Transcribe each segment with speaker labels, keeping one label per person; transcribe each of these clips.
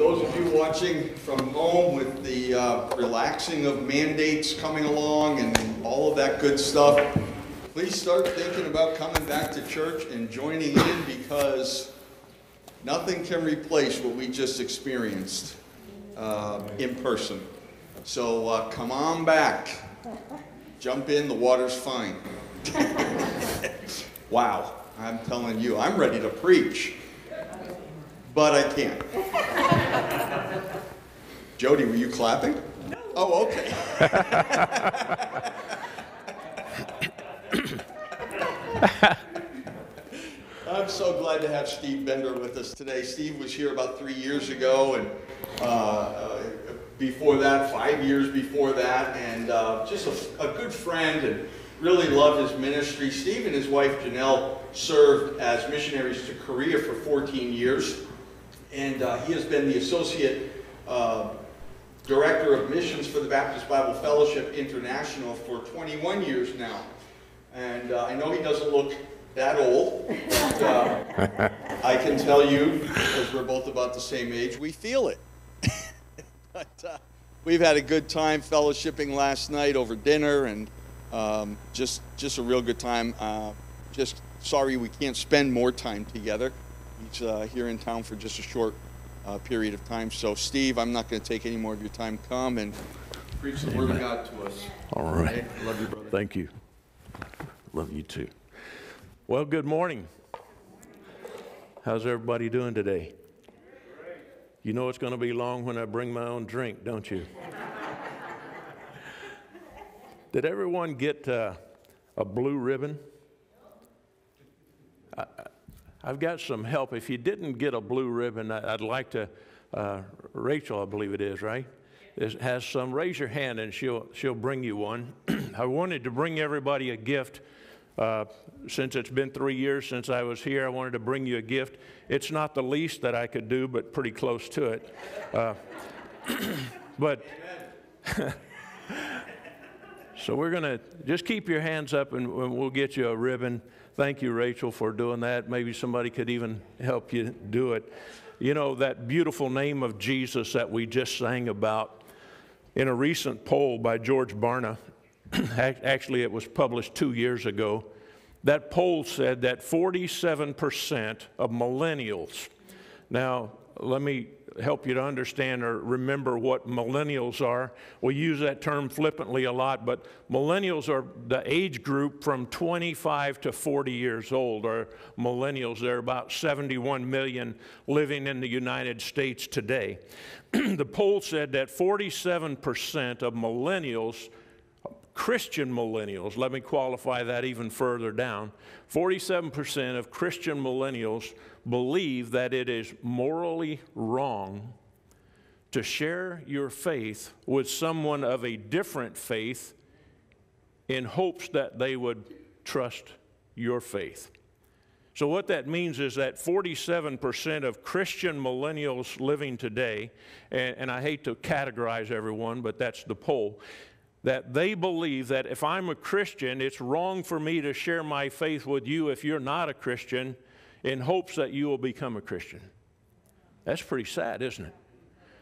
Speaker 1: those of you watching from home with the uh, relaxing of mandates coming along and all of that good stuff, please start thinking about coming back to church and joining in because nothing can replace what we just experienced uh, in person. So uh, come on back. Jump in, the water's fine. wow, I'm telling you, I'm ready to preach, but I can't. Jody, were you clapping? No. Oh, okay. I'm so glad to have Steve Bender with us today. Steve was here about three years ago, and uh, uh, before that, five years before that, and uh, just a, a, good friend and really loved his ministry. Steve and his wife Janelle served as missionaries to Korea for 14 years, and uh, he has been the associate uh, director of missions for the Baptist Bible Fellowship International for 21 years now. And uh, I know he doesn't look that old. Uh, I can tell you, because we're both about the same age, we feel it. but uh, we've had a good time fellowshipping last night over dinner and um, just, just a real good time. Uh, just sorry we can't spend more time together. He's uh, here in town for just a short uh, period of time. So, Steve, I'm not going to take any more of your time. Come and preach the Word of God to us.
Speaker 2: All right.
Speaker 1: Okay? Love you, brother.
Speaker 2: Thank you. Love you too. Well, good morning. How's everybody doing today? You know it's going to be long when I bring my own drink, don't you? Did everyone get uh, a blue ribbon? I, have got some help. If you didn't get a blue ribbon, I, would like to, uh, Rachel, I believe it is, right? Is, has some. Raise your hand and she'll, she'll bring you one. I wanted to bring everybody a gift uh, since it's been three years since I was here, I wanted to bring you a gift. It's not the least that I could do, but pretty close to it. Uh, but so we're going to just keep your hands up and we'll get you a ribbon. Thank you, Rachel, for doing that. Maybe somebody could even help you do it. You know, that beautiful name of Jesus that we just sang about in a recent poll by George Barna, actually, it was published two years ago. That poll said that 47% of millennials, now let me help you to understand or remember what millennials are. We use that term flippantly a lot, but millennials are the age group from 25 to 40 years old, or millennials. There are about 71 million living in the United States today. the poll said that 47% of millennials Christian millennials, let me qualify that even further down 47% of Christian millennials believe that it is morally wrong to share your faith with someone of a different faith in hopes that they would trust your faith. So, what that means is that 47% of Christian millennials living today, and, and, I hate to categorize everyone, but that's the poll, that they believe that if I'm a Christian, it's wrong for me to share my faith with you if you're not a Christian in hopes that you will become a Christian. That's pretty sad, isn't it?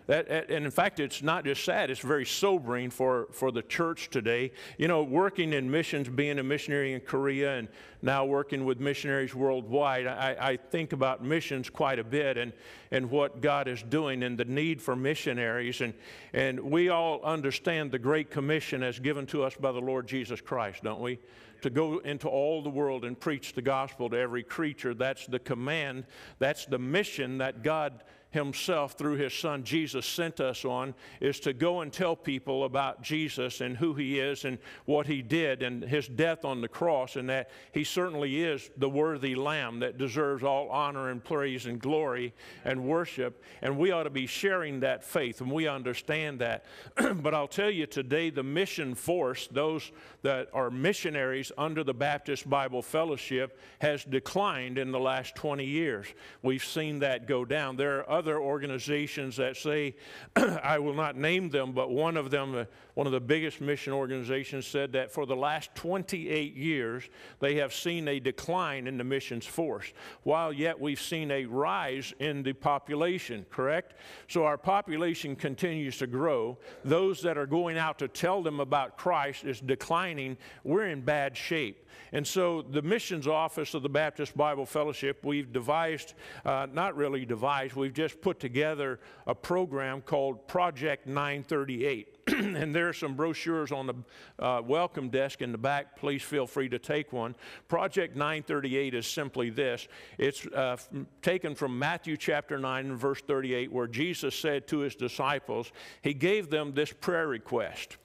Speaker 2: That, and in fact, it's not just sad, it's very sobering for, for the church today. You know, working in missions, being a missionary in Korea, and now working with missionaries worldwide, I, I think about missions quite a bit and, and what God is doing and the need for missionaries. And, and we all understand the Great Commission as given to us by the Lord Jesus Christ, don't we? to go into all the world and preach the gospel to every creature. That's the command, that's the mission that God himself through his son Jesus sent us on is to go and tell people about Jesus and who he is and what he did and his death on the cross and that he certainly is the worthy lamb that deserves all honor and praise and glory and worship. And we ought to be sharing that faith and we understand that. But I'll tell you today the mission force those that are missionaries under the Baptist Bible Fellowship has declined in the last 20 years. We've seen that go down. There are other organizations that say, I will not name them, but one of them, uh, one of the biggest mission organizations, said that for the last 28 years, they have seen a decline in the missions force, while yet we've seen a rise in the population, correct? So our population continues to grow. Those that are going out to tell them about Christ is declining. We're in bad shape. And so the missions office of the Baptist Bible Fellowship, we've devised, uh, not really devised, we've just put together a program called Project 938. and there are some brochures on the uh, welcome desk in the back. Please feel free to take one. Project 938 is simply this it's uh, taken from Matthew chapter 9 and verse 38, where Jesus said to his disciples, He gave them this prayer request.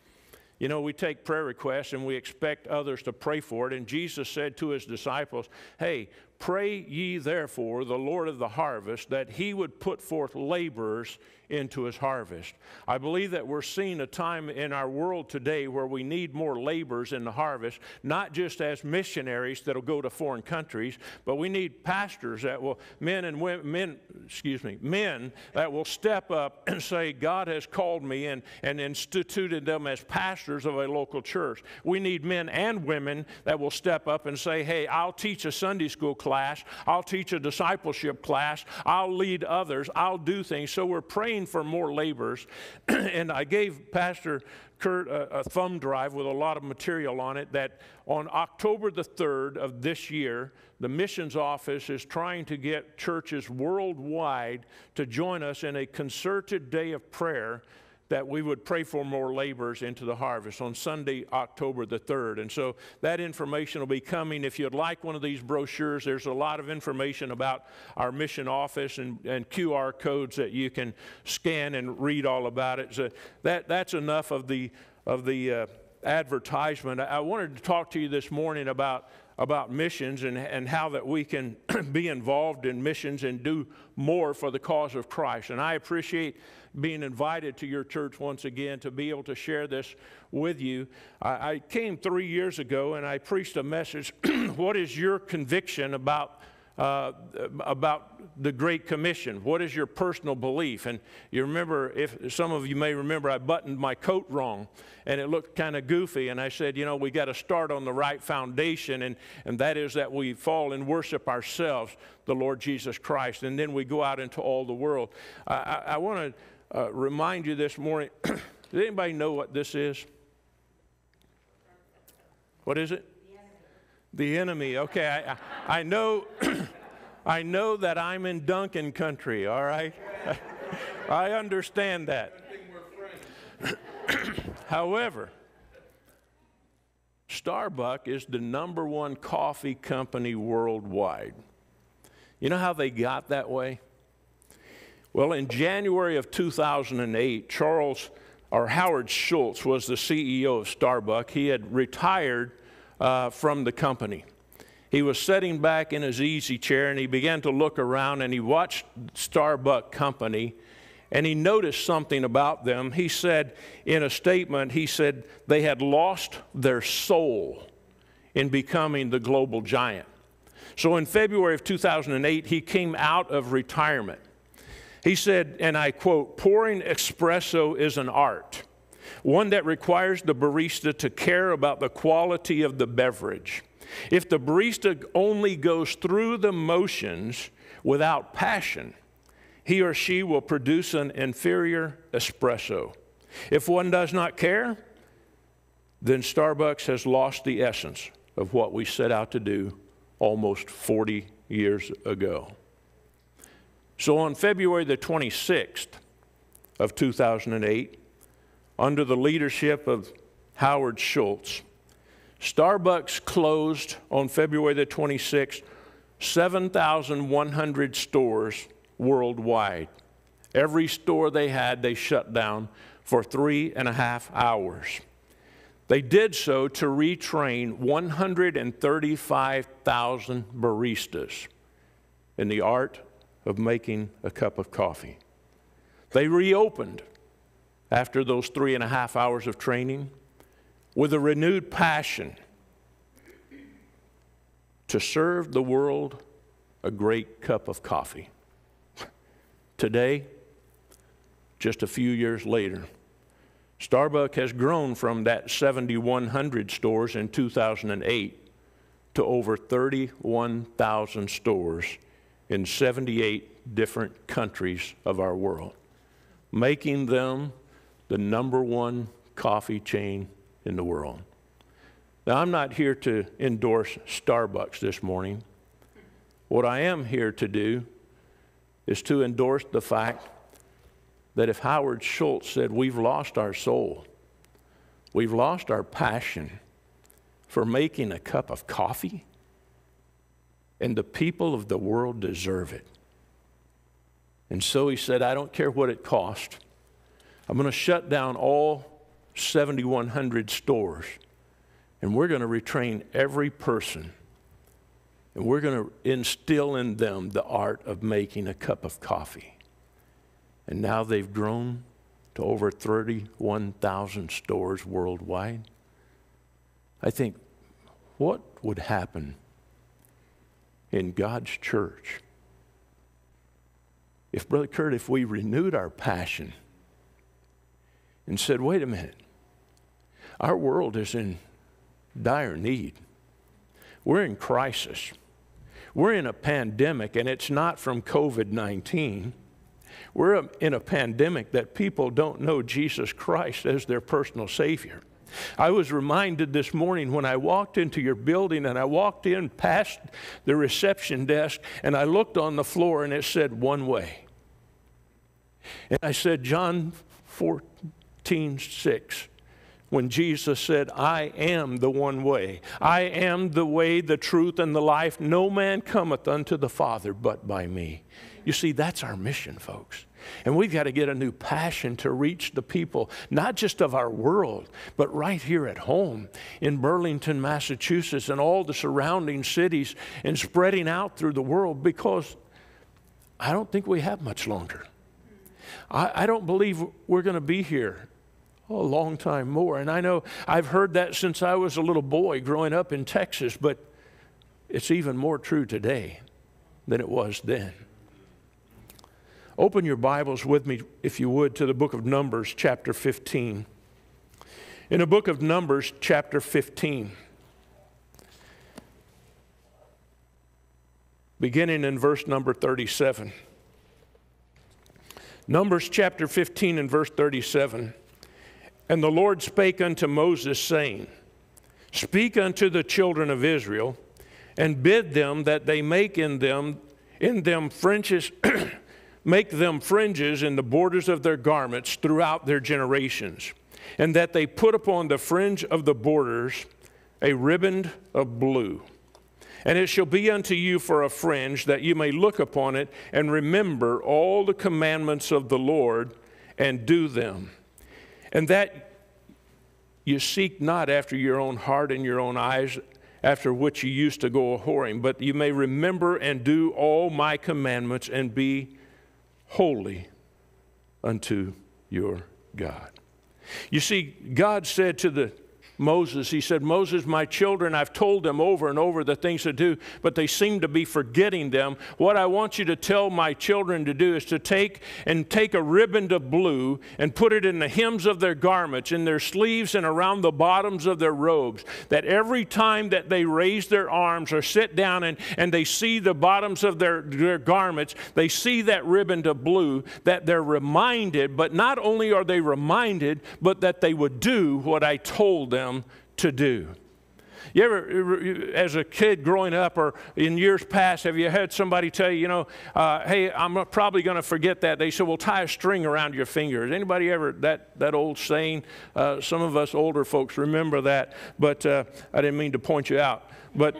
Speaker 2: You know, we take prayer requests and we expect others to pray for it. And Jesus said to his disciples, Hey, pray ye therefore the Lord of the harvest that he would put forth laborers into his harvest. I believe that we're seeing a time in our world today where we need more laborers in the harvest, not just as missionaries that'll go to foreign countries, but we need pastors that will, men and women, men, excuse me, men that will step up and say, God has called me and, and instituted them as pastors of a local church. We need men and women that will step up and say, hey, I'll teach a Sunday school class, I'll teach a discipleship class, I'll lead others, I'll do things. So we're praying praying for more labors. and I gave Pastor Kurt a, a, thumb drive with a lot of material on it that on October the 3rd of this year, the missions office is trying to get churches worldwide to join us in a concerted day of prayer that we would pray for more laborers into the harvest on Sunday, October the 3rd. And so that information will be coming. If you'd like one of these brochures, there's a lot of information about our mission office and, and QR codes that you can scan and read all about it. So that, that's enough of the, of the uh, advertisement. I wanted to talk to you this morning about about missions and, and how that we can be involved in missions and do more for the cause of Christ. And I appreciate being invited to your church once again to be able to share this with you. I, I came three years ago and I preached a message. what is your conviction about? Uh, about the Great Commission. What is your personal belief? And you remember, if some of you may remember, I buttoned my coat wrong and it looked kind of goofy. And I said, you know, we got to start on the right foundation, and, and that is that we fall and worship ourselves, the Lord Jesus Christ, and then we go out into all the world. I, I, I want to uh, remind you this morning does anybody know what this is? What is it? The enemy. The enemy. Okay, I, I know. I know that I'm in Dunkin' country, all right? I understand that. However, Starbucks is the number one coffee company worldwide. You know how they got that way? Well, in January of 2008, Charles or Howard Schultz was the CEO of Starbucks. He had retired uh, from the company. He was sitting back in his easy chair and he began to look around and he watched Starbucks company and he noticed something about them. He said in a statement, he said they had lost their soul in becoming the global giant. So in February of 2008, he came out of retirement. He said, and I quote, pouring espresso is an art, one that requires the barista to care about the quality of the beverage. If the barista only goes through the motions without passion, he or she will produce an inferior espresso. If one does not care, then Starbucks has lost the essence of what we set out to do almost 40 years ago. So on February the 26th of 2008, under the leadership of Howard Schultz, Starbucks closed on February the 26th 7,100 stores worldwide. Every store they had, they shut down for three and a half hours. They did so to retrain 135,000 baristas in the art of making a cup of coffee. They reopened after those three and a half hours of training with a renewed passion to serve the world a great cup of coffee. Today, just a few years later, Starbucks has grown from that 7,100 stores in 2008 to over 31,000 stores in 78 different countries of our world, making them the number one coffee chain in the world. Now, I'm not here to endorse Starbucks this morning. What I am here to do is to endorse the fact that if Howard Schultz said, We've lost our soul, we've lost our passion for making a cup of coffee, and the people of the world deserve it. And so he said, I don't care what it costs. I'm going to shut down all 7,100 stores, and we're going to retrain every person, and we're going to instill in them the art of making a cup of coffee. And now they've grown to over 31,000 stores worldwide. I think, what would happen in God's church if, Brother Kurt, if we renewed our passion and said, wait a minute, our world is in dire need. We're in crisis. We're in a pandemic, and it's not from COVID 19. We're in a pandemic that people don't know Jesus Christ as their personal Savior. I was reminded this morning when I walked into your building and I walked in past the reception desk and I looked on the floor and it said one way. And I said, John 14, 6 when Jesus said, I am the one way. I am the way, the truth, and the life. No man cometh unto the Father but by me. You see, that's our mission, folks. And we've got to get a new passion to reach the people, not just of our world, but right here at home in Burlington, Massachusetts, and all the surrounding cities, and spreading out through the world because I don't think we have much longer. I, I don't believe we're going to be here Oh, a long time more. And I know I've heard that since I was a little boy growing up in Texas, but it's even more true today than it was then. Open your Bibles with me, if you would, to the book of Numbers, chapter 15. In the book of Numbers, chapter 15, beginning in verse number 37. Numbers chapter 15 and verse 37. And the Lord spake unto Moses, saying, Speak unto the children of Israel, and bid them that they make in them in them fringes, make them fringes in the borders of their garments throughout their generations, and that they put upon the fringe of the borders a riband of blue. And it shall be unto you for a fringe, that you may look upon it and remember all the commandments of the Lord and do them and that you seek not after your own heart and your own eyes, after which you used to go a whoring, but you may remember and do all my commandments and be holy unto your God. You see, God said to the Moses, he said, Moses, my children, I've told them over and over the things to do, but they seem to be forgetting them. What I want you to tell my children to do is to take and take a ribbon of blue and put it in the hems of their garments, in their sleeves, and around the bottoms of their robes. That every time that they raise their arms or sit down and, and they see the bottoms of their, their garments, they see that ribbon of blue, that they're reminded, but not only are they reminded, but that they would do what I told them them to do. You ever, as a kid growing up or in years past, have you had somebody tell you, you know, uh, hey, I'm probably going to forget that? They said, well, tie a string around your finger. Has anybody ever, that, that old saying? Uh, some of us older folks remember that, but uh, I didn't mean to point you out. But,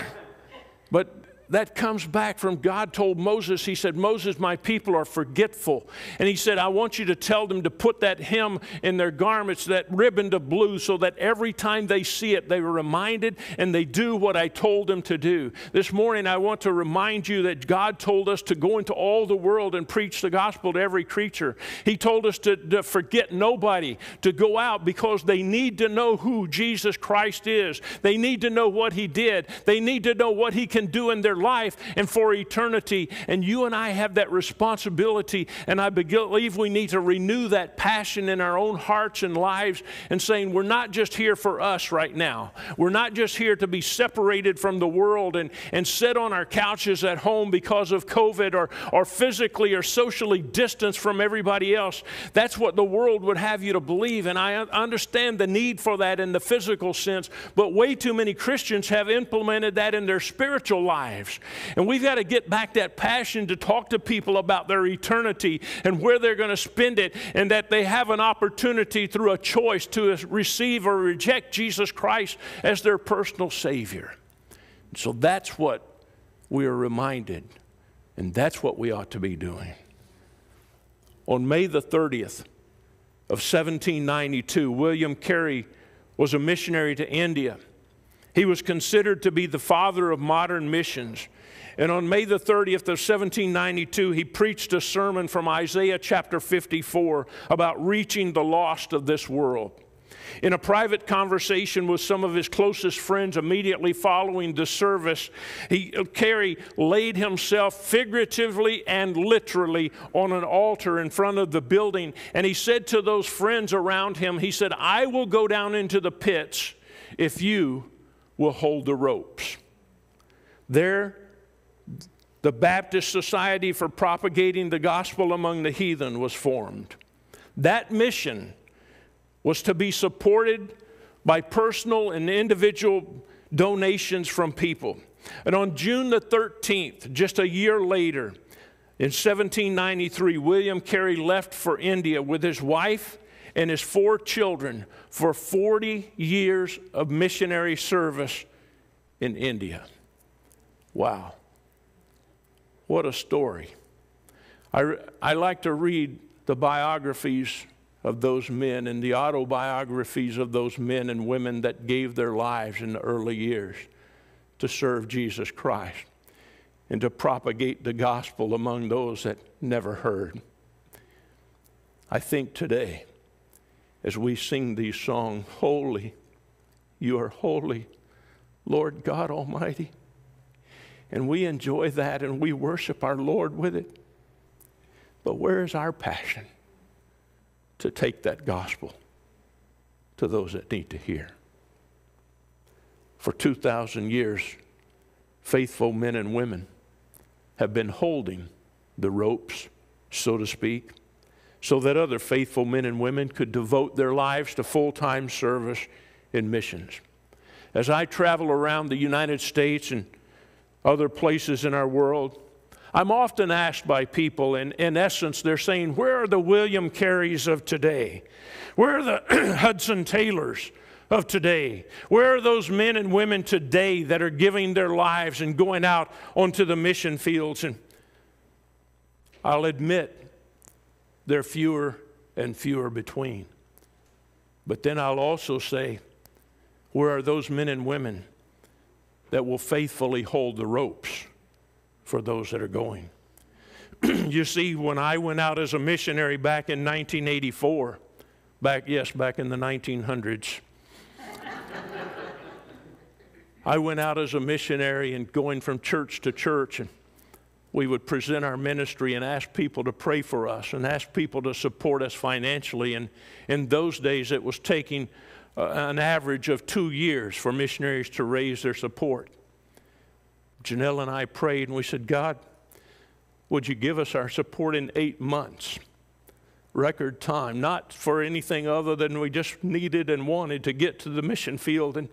Speaker 2: but that comes back from God told Moses, He said, Moses, my people are forgetful. And He said, I want you to tell them to put that hem in their garments, that ribbon of blue, so that every time they see it, they are reminded and they do what I told them to do. This morning, I want to remind you that God told us to go into all the world and preach the gospel to every creature. He told us to, to forget nobody, to go out because they need to know who Jesus Christ is. They need to know what He did, they need to know what He can do in their life and for eternity. And you and I have that responsibility. And I believe we need to renew that passion in our own hearts and lives and saying, we're not just here for us right now. We're not just here to be separated from the world and, and sit on our couches at home because of COVID or, or physically or socially distanced from everybody else. That's what the world would have you to believe. And I understand the need for that in the physical sense, but way too many Christians have implemented that in their spiritual lives. And we've got to get back that passion to talk to people about their eternity and where they're going to spend it, and that they have an opportunity through a choice to receive or reject Jesus Christ as their personal Savior. So that's what we are reminded, and that's what we ought to be doing. On May the 30th of 1792, William Carey was a missionary to India. He was considered to be the father of modern missions. And on May the 30th of 1792, he preached a sermon from Isaiah chapter 54 about reaching the lost of this world. In a private conversation with some of his closest friends immediately following the service, he, uh, Carey laid himself figuratively and literally on an altar in front of the building. And he said to those friends around him, He said, I will go down into the pits if you will hold the ropes. There, the Baptist Society for Propagating the Gospel Among the Heathen was formed. That mission was to be supported by personal and individual donations from people. And on June the 13th, just a year later, in 1793, William Carey left for India with his wife and his four children for 40 years of missionary service in India. Wow. What a story. I, I like to read the biographies of those men and the autobiographies of those men and women that gave their lives in the early years to serve Jesus Christ and to propagate the gospel among those that never heard. I think today, as we sing these songs, Holy, you are holy, Lord God Almighty. And we enjoy that and we worship our Lord with it. But where is our passion? to take that gospel to those that need to hear. For 2,000 years, faithful men and women have been holding the ropes, so to speak, so that other faithful men and women could devote their lives to full time service in missions. As I travel around the United States and other places in our world, I'm often asked by people, and in essence, they're saying, Where are the William Careys of today? Where are the Hudson Taylors of today? Where are those men and women today that are giving their lives and going out onto the mission fields? And I'll admit, they're fewer and fewer between. But then I'll also say, Where are those men and women that will faithfully hold the ropes? for those that are going. you see, when I went out as a missionary back in 1984, back, yes, back in the 1900s, I went out as a missionary and going from church to church, and we would present our ministry and ask people to pray for us and ask people to support us financially. And in those days, it was taking uh, an average of two years for missionaries to raise their support. Janelle and I prayed and we said, God, would you give us our support in eight months? Record time, not for anything other than we just needed and wanted to get to the mission field. And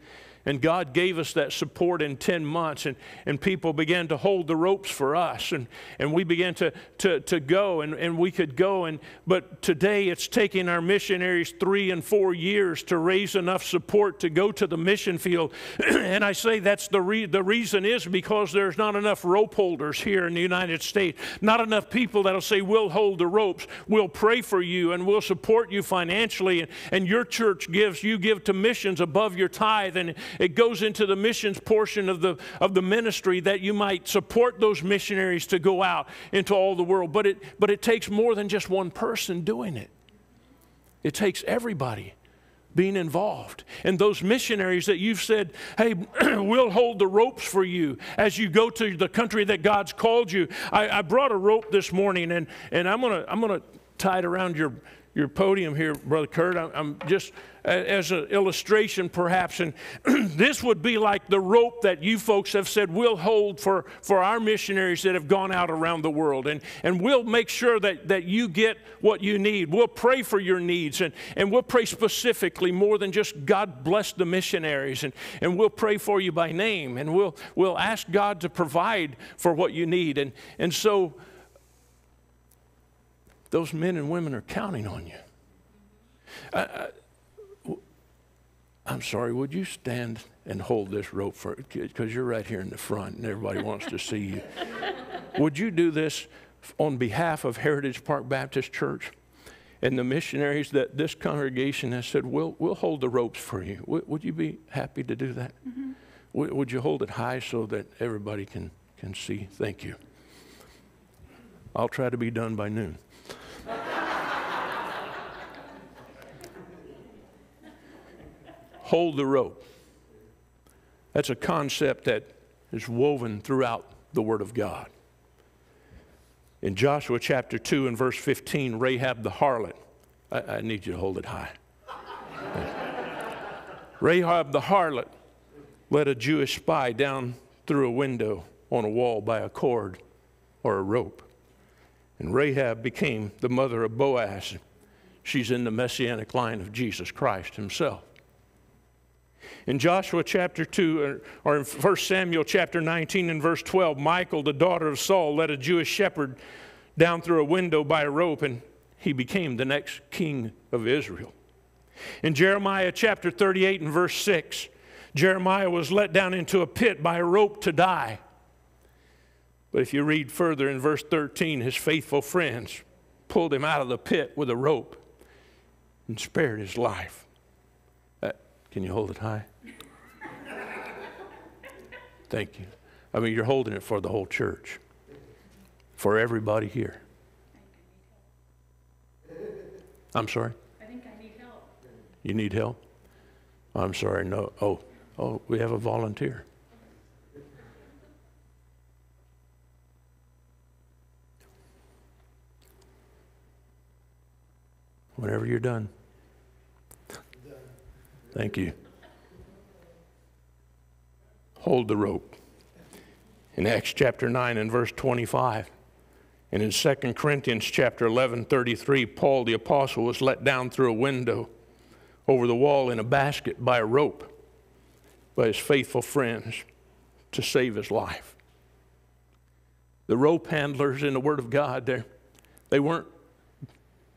Speaker 2: and God gave us that support in 10 months, and, and people began to hold the ropes for us, and, and we began to, to, to go, and, and we could go. And, but today it's taking our missionaries three and four years to raise enough support to go to the mission field. and I say that's the, re- the reason is because there's not enough rope holders here in the United States, not enough people that'll say, We'll hold the ropes, we'll pray for you, and we'll support you financially. And, and your church gives, you give to missions above your tithe. And, it goes into the missions portion of the, of the ministry that you might support those missionaries to go out into all the world. But it, but it takes more than just one person doing it, it takes everybody being involved. And those missionaries that you've said, hey, we'll hold the ropes for you as you go to the country that God's called you. I, I brought a rope this morning, and, and I'm going to I'm gonna tie it around your, your podium here, Brother Kurt. I'm, I'm just as an illustration, perhaps. And this would be like the rope that you folks have said we'll hold for, for our missionaries that have gone out around the world. And, and we'll make sure that, that you get what you need. We'll pray for your needs. And, and we'll pray specifically more than just God bless the missionaries. And, and we'll pray for you by name. And we'll, we'll ask God to provide for what you need. And, and so those men and women are counting on you. I, I'm sorry, would you stand and hold this rope for because you're right here in the front and everybody wants to see you. Would you do this on behalf of Heritage Park Baptist Church and the missionaries that this congregation has said, we'll, we'll hold the ropes for you? Would, would you be happy to do that? Mm-hmm. Would, would you hold it high so that everybody can, can see? Thank you. I'll try to be done by noon. Hold the rope. That's a concept that is woven throughout the Word of God. In Joshua chapter 2 and verse 15, Rahab the harlot, I, I need you to hold it high. Rahab the harlot led a Jewish spy down through a window on a wall by a cord or a rope. And Rahab became the mother of Boaz. She's in the messianic line of Jesus Christ himself. In Joshua chapter 2, or in 1 Samuel chapter 19 and verse 12, Michal, the daughter of Saul, led a Jewish shepherd down through a window by a rope, and he became the next king of Israel. In Jeremiah chapter 38 and verse 6, Jeremiah was let down into a pit by a rope to die. But if you read further in verse 13, his faithful friends pulled him out of the pit with a rope and spared his life. Can you hold it high? Thank you. I mean, you're holding it for the whole church, for everybody here. I'm sorry?
Speaker 3: I think I need help.
Speaker 2: You need help? I'm sorry, no. Oh, oh, we have a volunteer. Whenever you're done. Thank you. Hold the rope. In Acts chapter 9 and verse 25, and in 2 Corinthians chapter 11, 33, Paul the apostle was let down through a window over the wall in a basket by a rope by his faithful friends to save his life. The rope handlers in the Word of God, they weren't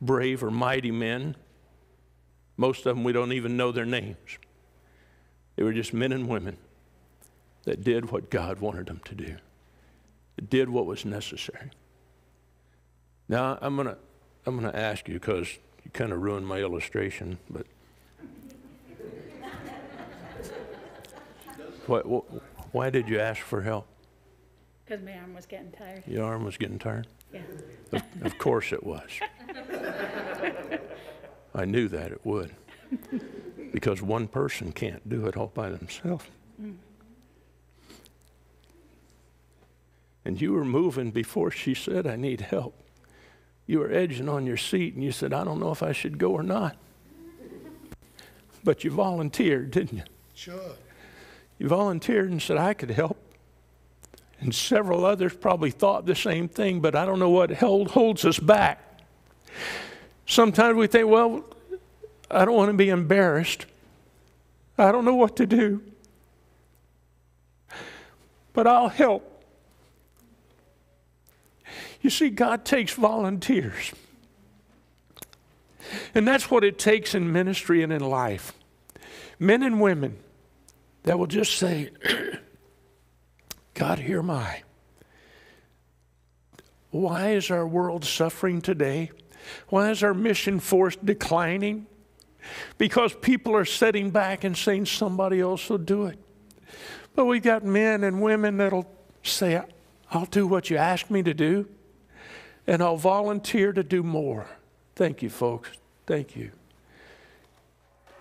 Speaker 2: brave or mighty men. Most of them, we don't even know their names. They were just men and women that did what God wanted them to do, that did what was necessary. Now, I'm going to I'm going to ask you because you kind of ruined my illustration, but why, why did you ask for help?
Speaker 3: Because my arm was getting tired.
Speaker 2: Your arm was getting tired?
Speaker 3: Yeah.
Speaker 2: Of, of course it was. I knew that it would. because one person can't do it all by themselves. Mm. And you were moving before she said, I need help. You were edging on your seat and you said, I don't know if I should go or not. But you volunteered, didn't you?
Speaker 4: Sure.
Speaker 2: You volunteered and said, I could help. And several others probably thought the same thing, but I don't know what held, holds us back. Sometimes we think, well, I don't want to be embarrassed. I don't know what to do. But I'll help. You see, God takes volunteers. And that's what it takes in ministry and in life. Men and women that will just say, God, here am I. Why is our world suffering today? Why is our mission force declining? Because people are sitting back and saying somebody else will do it. But we've got men and women that'll say, I'll do what you ask me to do, and I'll volunteer to do more. Thank you, folks. Thank you.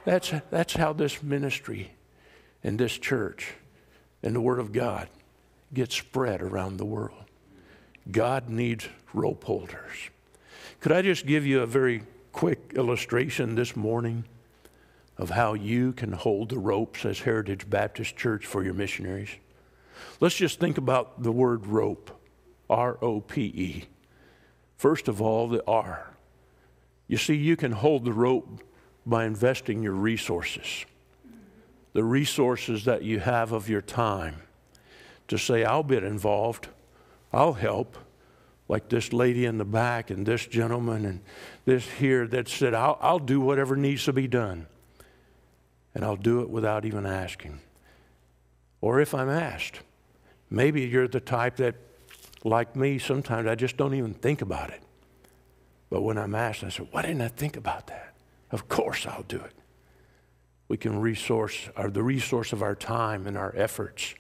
Speaker 2: That's, that's how this ministry and this church and the Word of God gets spread around the world. God needs rope holders. Could I just give you a very quick illustration this morning of how you can hold the ropes as Heritage Baptist Church for your missionaries? Let's just think about the word rope R O P E. First of all, the R. You see, you can hold the rope by investing your resources, the resources that you have of your time, to say, I'll get involved, I'll help, like this lady in the back and this gentleman and this here that said, I'll, I'll do whatever needs to be done. And I'll do it without even asking. Or if I'm asked, maybe you're the type that, like me, sometimes I just don't even think about it. But when I'm asked, I say, Why didn't I think about that? Of course I'll do it. We can resource our, the resource of our time and our efforts.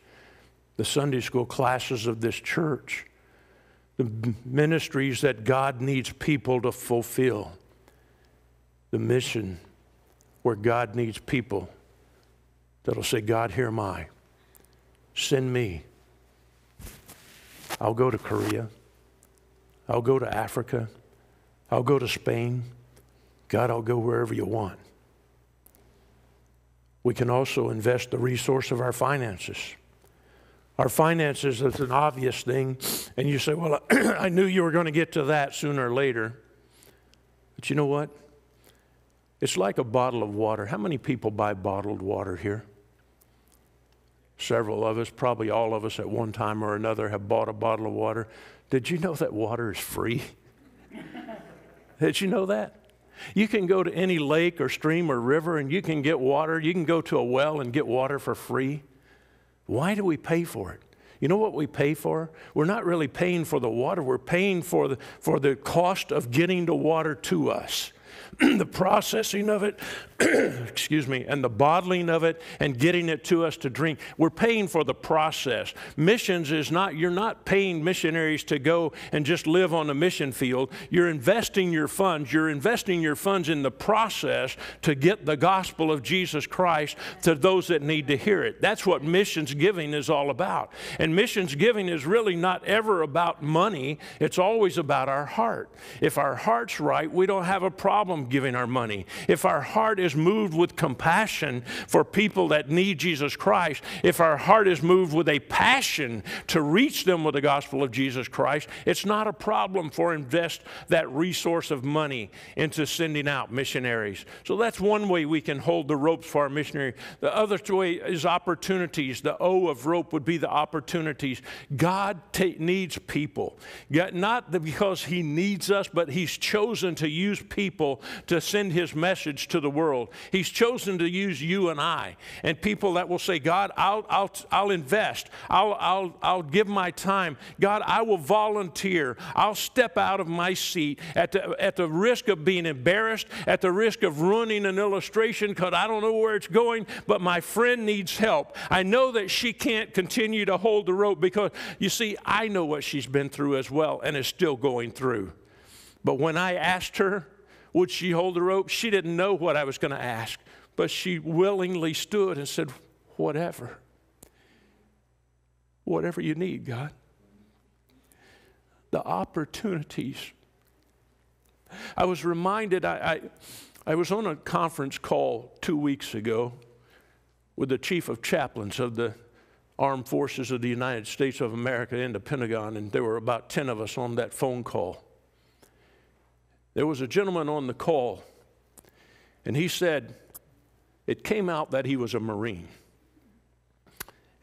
Speaker 2: The Sunday school classes of this church, the ministries that God needs people to fulfill, the mission where God needs people that'll say, God, here am I. Send me. I'll go to Korea. I'll go to Africa. I'll go to Spain. God, I'll go wherever you want. We can also invest the resource of our finances. Our finances is an obvious thing, and you say, Well, I knew you were going to get to that sooner or later. But you know what? It's like a bottle of water. How many people buy bottled water here? Several of us, probably all of us at one time or another, have bought a bottle of water. Did you know that water is free? Did you know that? You can go to any lake or stream or river and you can get water. You can go to a well and get water for free. Why do we pay for it? You know what we pay for? We're not really paying for the water, we're paying for the, for the cost of getting the water to us. the processing of it, excuse me, and the bottling of it and getting it to us to drink. We're paying for the process. Missions is not, you're not paying missionaries to go and just live on the mission field. You're investing your funds. You're investing your funds in the process to get the gospel of Jesus Christ to those that need to hear it. That's what missions giving is all about. And missions giving is really not ever about money, it's always about our heart. If our heart's right, we don't have a problem giving our money. If our heart is moved with compassion for people that need Jesus Christ, if our heart is moved with a passion to reach them with the gospel of Jesus Christ, it's not a problem for invest that resource of money into sending out missionaries. So that's one way we can hold the ropes for our missionary. The other way is opportunities. The O of rope would be the opportunities. God needs people. yet Not because he needs us, but he's chosen to use people to send his message to the world. He's chosen to use you and I and people that will say, God, I'll, I'll, I'll invest. I'll, I'll, I'll give my time. God, I will volunteer. I'll step out of my seat at the, at the risk of being embarrassed, at the risk of ruining an illustration because I don't know where it's going, but my friend needs help. I know that she can't continue to hold the rope because, you see, I know what she's been through as well and is still going through. But when I asked her, would she hold the rope? She didn't know what I was going to ask, but she willingly stood and said, Whatever. Whatever you need, God. The opportunities. I was reminded, I, I, I was on a conference call two weeks ago with the chief of chaplains of the armed forces of the United States of America in the Pentagon, and there were about 10 of us on that phone call. There was a gentleman on the call, and he said, it came out that he was a Marine.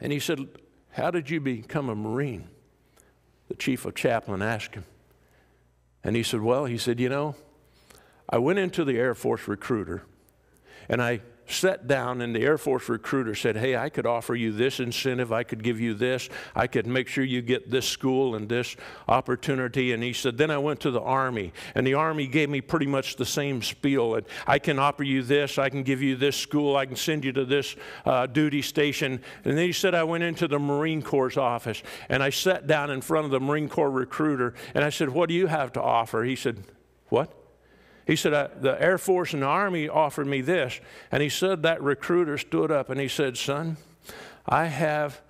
Speaker 2: And he said, How did you become a Marine? The chief of chaplain asked him. And he said, Well, he said, You know, I went into the Air Force recruiter and I sat down and the Air Force recruiter said, Hey, I could offer you this incentive. I could give you this. I could make sure you get this school and this opportunity. And he said, Then I went to the Army, and the Army gave me pretty much the same spiel. And I can offer you this. I can give you this school. I can send you to this uh, duty station. And then he said, I went into the Marine Corps office and I sat down in front of the Marine Corps recruiter and I said, What do you have to offer? He said, What? He said, uh, The Air Force and the Army offered me this. And he said, That recruiter stood up and he said, Son, I have,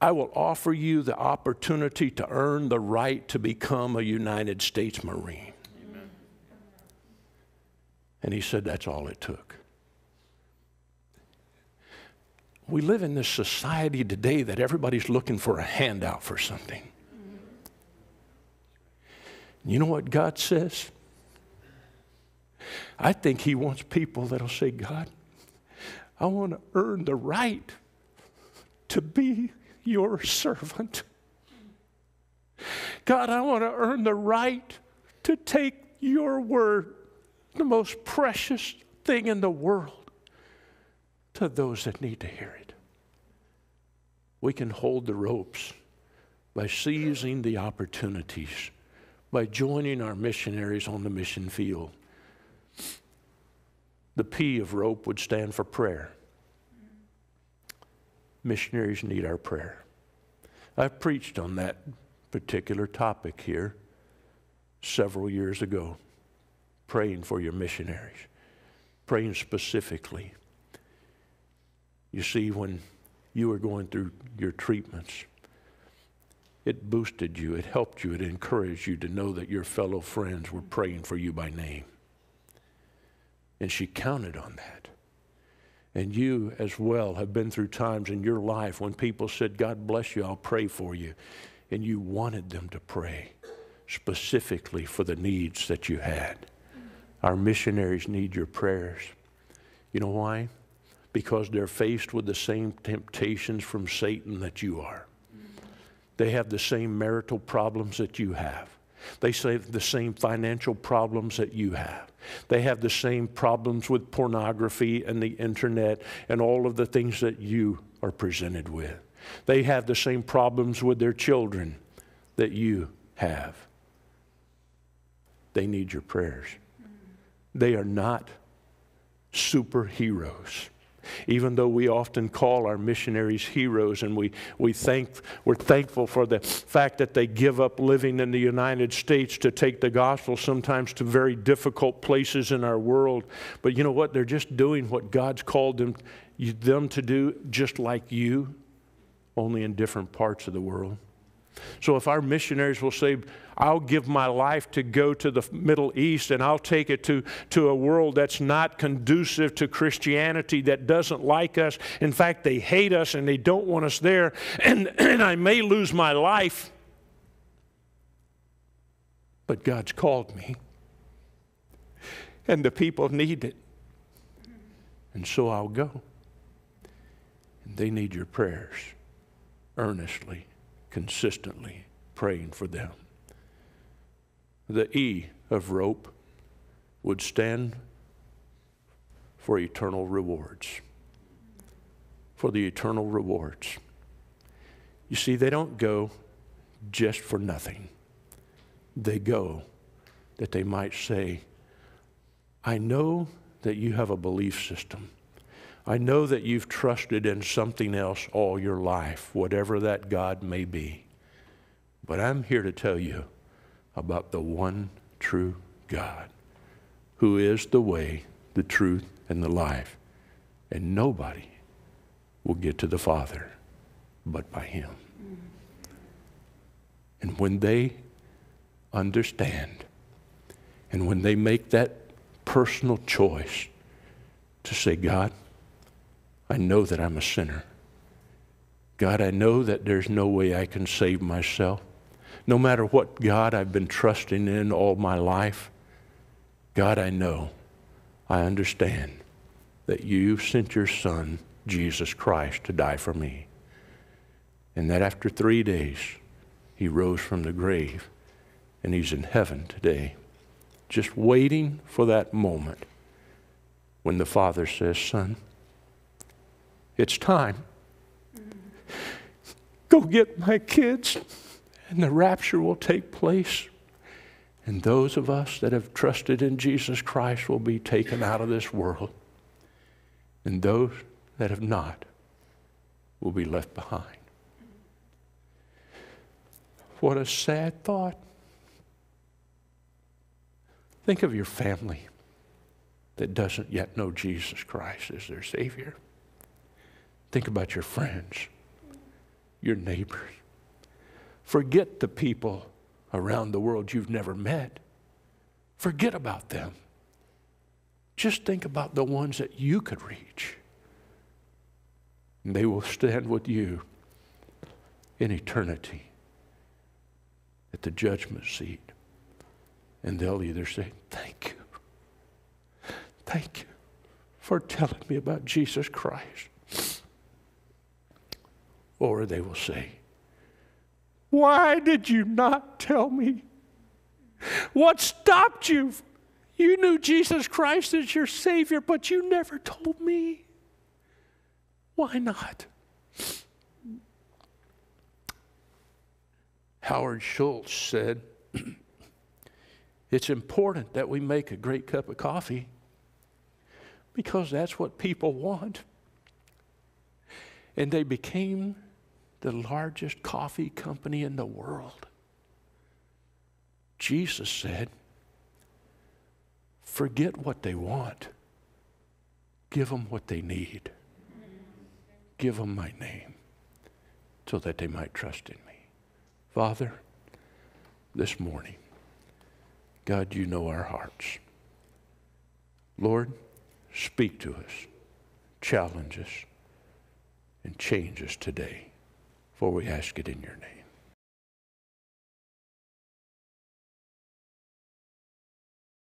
Speaker 2: I will offer you the opportunity to earn the right to become a United States Marine. Amen. And he said, That's all it took. We live in this society today that everybody's looking for a handout for something. You know what God says? I think He wants people that'll say, God, I want to earn the right to be your servant. God, I want to earn the right to take your word, the most precious thing in the world, to those that need to hear it. We can hold the ropes by seizing the opportunities, by joining our missionaries on the mission field. The P of rope would stand for prayer. Missionaries need our prayer. I've preached on that particular topic here several years ago, praying for your missionaries, praying specifically. You see, when you were going through your treatments, it boosted you, it helped you, it encouraged you to know that your fellow friends were praying for you by name. And she counted on that. And you as well have been through times in your life when people said, God bless you, I'll pray for you. And you wanted them to pray specifically for the needs that you had. Our missionaries need your prayers. You know why? Because they're faced with the same temptations from Satan that you are. They have the same marital problems that you have. They have the same financial problems that you have. They have the same problems with pornography and the internet and all of the things that you are presented with. They have the same problems with their children that you have. They need your prayers. They are not superheroes even though we often call our missionaries heroes and we, we thank, we're thankful for the fact that they give up living in the United States to take the gospel sometimes to very difficult places in our world. But you know what? They're just doing what God's called them, them to do, just like you, only in different parts of the world. So if our missionaries will say, I'll give my life to go to the Middle East and I'll take it to, to a world that's not conducive to Christianity, that doesn't like us. In fact, they hate us and they don't want us there, and, and I may lose my life. But God's called me, and the people need it. And so I'll go. And they need your prayers earnestly consistently praying for them. The E of rope would stand for eternal rewards. For the eternal rewards. You see, they don't go just for nothing. They go that they might say, I know that you have a belief system. I know that you've trusted in something else all your life, whatever that God may be. But I'm here to tell you about the one true God who is the way, the truth, and the life. And nobody will get to the Father but by Him. And when they understand, and when they make that personal choice to say, God, I know that I'm a sinner. God, I know that there's no way I can save myself. No matter what God I've been trusting in all my life, God, I know, I understand that you sent your Son, Jesus Christ, to die for me. And that after three days, he rose from the grave and he's in heaven today, just waiting for that moment when the Father says, Son, it's time. Go get my kids, and the rapture will take place. And those of us that have trusted in Jesus Christ will be taken out of this world. And those that have not will be left behind. What a sad thought Think of your family that doesn't yet know Jesus Christ as their Savior. Think about your friends, your neighbors. Forget the people around the world you've never met. Forget about them. Just think about the ones that you could reach. And they will stand with you in eternity at the judgment seat. And they'll either say, Thank you. Thank you for telling me about Jesus Christ. Or they will say, Why did you not tell me? What stopped you? You knew Jesus Christ as your Savior, but you never told me. Why not? Howard Schultz said, It's important that we make a great cup of coffee because that's what people want. And they became the largest coffee company in the world. Jesus said, Forget what they want, give them what they need. Give them my name so that they might trust in me. Father, this morning, God, you know our hearts. Lord, speak to us, challenge us, and change us today, for we ask it in your name.